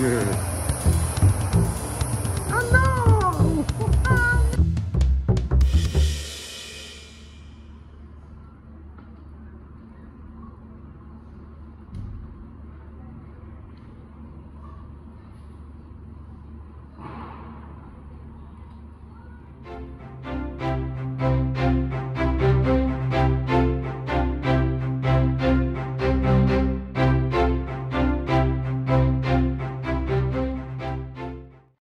here. Oh no! Oh, no.